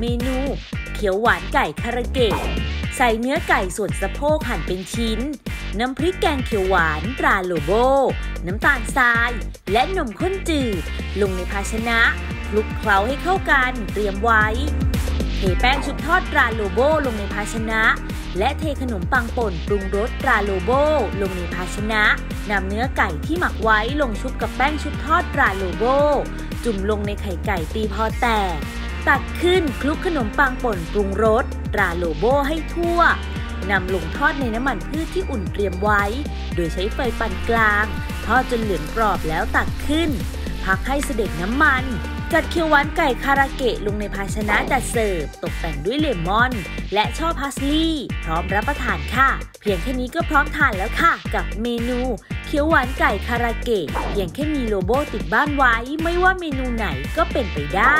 เมนู เขียวหวานไก่คาราเกะใส่เนื้อไก่ส่วนสะโพกหั่นเป็นชิ้น น้ำพริกแกงเขียวหวานตราโลโบ น้ำตาลทราย และนมข้นจืด ลงในภาชนะคลุกเคล้าให้เข้ากันเตรียมไว้ เทแป้งชุบทอดตราโลโบลงในภาชนะ และเทขนมปังป่นปรุงรสตราโลโบลงในภาชนะนำเนื้อไก่ที่หมักไว้ลงชุบกับแป้งชุบทอดตราโลโบ จุ่มลงในไข่ไก่ตีพอแตก ตักขึ้นคลุกขนมปังป่นปรุงรสตราโลโบให้ทั่วนำลงทอดในน้ำมันพืชที่อุ่นเตรียมไว้ โดยใช้ไฟปานกลาง ทอดจนเหลืองกรอบแล้วตักขึ้น พักให้เสด็จน้ำมัน จัดเคียวหวานไก่คาราเกะลงในภาชนะจัดเสิร์ฟ ตกแต่งด้วยเลมอน และช่อพาสลีย์พร้อมรับประทานค่ะ เพียงแค่นี้ก็พร้อมทานแล้วค่ะ กับเมนูเคียวหวานไก่คาราเกะเพียงแค่มีโลโบติดบ้านไว้ ไม่ว่าเมนูไหนก็เป็นไปได้